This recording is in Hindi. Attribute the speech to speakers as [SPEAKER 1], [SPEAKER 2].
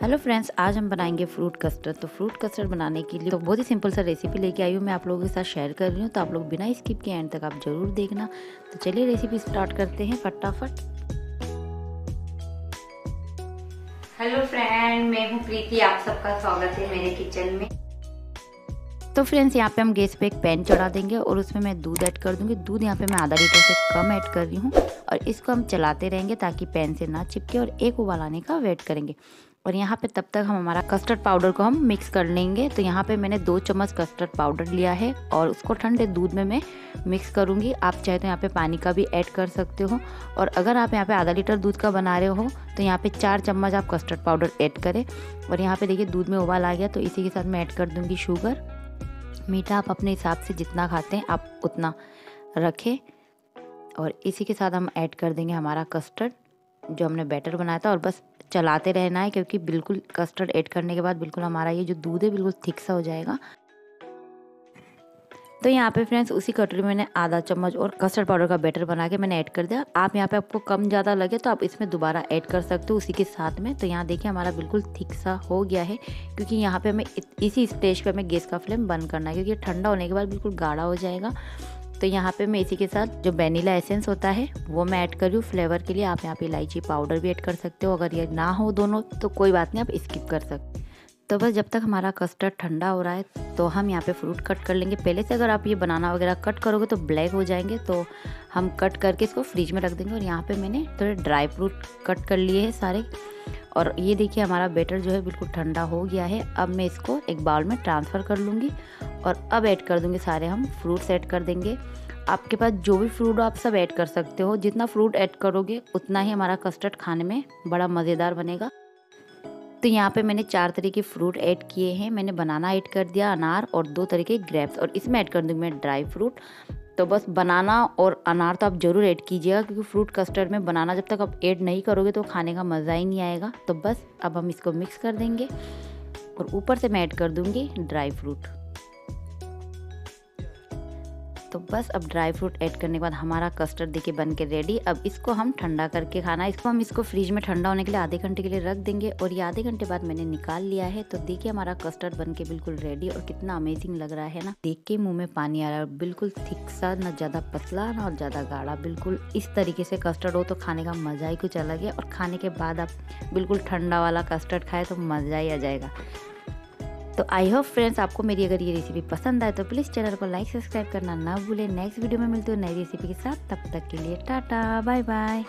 [SPEAKER 1] हेलो फ्रेंड्स आज हम बनाएँगे फ्रूट कस्टर्ड तो फ्रूट कस्टर्ड बनाने के लिए तो बहुत ही सिंपल सा रेसिपी लेके आई हूँ। मैं आप लोगों के साथ शेयर कर रही हूँ तो आप लोग बिना स्किप के एंड तक आप ज़रूर देखना। तो चलिए रेसिपी स्टार्ट करते हैं फटाफट।
[SPEAKER 2] हेलो फ्रेंड मैं हूँ प्रीति आप सबका स्वागत है मेरे किचन में।
[SPEAKER 1] तो फ्रेंड्स यहाँ पे हम गैस पे एक पैन चढ़ा देंगे और उसमें मैं दूध ऐड कर दूँगी। दूध यहाँ पे मैं आधा लीटर से कम ऐड कर रही हूँ और इसको हम चलाते रहेंगे ताकि पैन से ना चिपके और एक उबाल आने का वेट करेंगे। और यहाँ पे तब तक हम हमारा कस्टर्ड पाउडर को हम मिक्स कर लेंगे। तो यहाँ पे मैंने दो चम्मच कस्टर्ड पाउडर लिया है और उसको ठंडे दूध में मैं मिक्स करूँगी। आप चाहे तो यहाँ पे पानी का भी ऐड कर सकते हो। और अगर आप यहाँ पे आधा लीटर दूध का बना रहे हो तो यहाँ पे चार चम्मच आप कस्टर्ड पाउडर ऐड करें। और यहाँ पे देखिए दूध में उबाल आ गया तो इसी के साथ मैं ऐड कर दूँगी शुगर मीठा आप अपने हिसाब से जितना खाते हैं, आप उतना रखें। और इसी के साथ हम ऐड कर देंगे हमारा कस्टर्ड जो हमने बैटर बनाया था। और बस चलाते रहना है, क्योंकि बिल्कुल कस्टर्ड ऐड करने के बाद बिल्कुल हमारा ये जो दूध है बिल्कुल थिक सा हो जाएगा। तो यहाँ पे फ्रेंड्स उसी कटोरी में मैंने आधा चम्मच और कस्टर्ड पाउडर का बैटर बना के मैंने ऐड कर दिया। आप यहाँ पे आपको कम ज़्यादा लगे तो आप इसमें दोबारा ऐड कर सकते हो उसी के साथ में। तो यहाँ देखिए हमारा बिल्कुल थिक सा हो गया है, क्योंकि यहाँ पे हमें इसी स्टेज पे हमें गैस का फ्लेम बंद करना है, क्योंकि ठंडा होने के बाद बिल्कुल गाढ़ा हो जाएगा। तो यहाँ पे मैं इसी के साथ जो वेनिला एसेंस होता है, वो मैं ऐड कर फ्लेवर के लिए आप यहाँ पे इलायची पाउडर भी ऐड कर सकते हो। अगर ये ना हो दोनों तो कोई बात नहीं, आप स्किप कर सकते तो बस जब तक हमारा कस्टर्ड ठंडा हो रहा है तो हम यहाँ पे फ्रूट कट कर लेंगे। पहले से अगर आप ये बनाना वगैरह कट करोगे तो ब्लैक हो जाएँगे। तो हम कट करके इसको फ्रिज में रख देंगे और यहाँ पे मैंने थोड़े ड्राई फ्रूट कट कर लिए हैं सारे। और ये देखिए हमारा बैटर जो है बिल्कुल ठंडा हो गया है। अब मैं इसको एक बाउल में ट्रांसफ़र कर लूँगी और अब ऐड कर दूँगी सारे हम फ्रूट्स ऐड कर देंगे। आपके पास जो भी फ्रूट आप सब ऐड कर सकते हो। जितना फ्रूट ऐड करोगे, उतना ही हमारा कस्टर्ड खाने में बड़ा मज़ेदार बनेगा। तो यहाँ पे मैंने चार तरह के फ्रूट ऐड किए हैं। मैंने बनाना ऐड कर दिया, अनार और दो तरह के ग्रेप्स और इसमें ऐड कर दूँगी मैं ड्राई फ्रूट तो बस बनाना और अनार तो आप ज़रूर ऐड कीजिएगा, क्योंकि फ्रूट कस्टर्ड में बनाना जब तक आप ऐड नहीं करोगे तो खाने का मज़ा ही नहीं आएगा। तो बस अब हम इसको मिक्स कर देंगे और ऊपर से मैं ऐड कर दूँगी ड्राई फ्रूट तो बस अब ड्राई फ्रूट ऐड करने के बाद हमारा कस्टर्ड देखिए बन के रेडी अब इसको हम ठंडा करके खाना इसको हम इसको फ्रिज में ठंडा होने के लिए आधे घंटे के लिए रख देंगे और ये आधे घंटे बाद मैंने निकाल लिया है। तो देखिए हमारा कस्टर्ड बन के बिल्कुल रेडी और कितना अमेजिंग लग रहा है ना। देख के मुँह में पानी आ रहा है बिल्कुल थिक सा, ना ज़्यादा पतला, ना और ज़्यादा गाढ़ा। बिल्कुल इस तरीके से कस्टर्ड हो तो खाने का मज़ा ही कुछ अलग है। और खाने के बाद आप बिल्कुल ठंडा वाला कस्टर्ड खाए तो मज़ा ही आ जाएगा। तो आई होप फ्रेंड्स आपको मेरी अगर ये रेसिपी पसंद आए तो प्लीज़ चैनल को लाइक सब्सक्राइब करना ना भूलें। नेक्स्ट वीडियो में मिलते हो नई रेसिपी के साथ। तब तक के लिए टाटा बाय बाय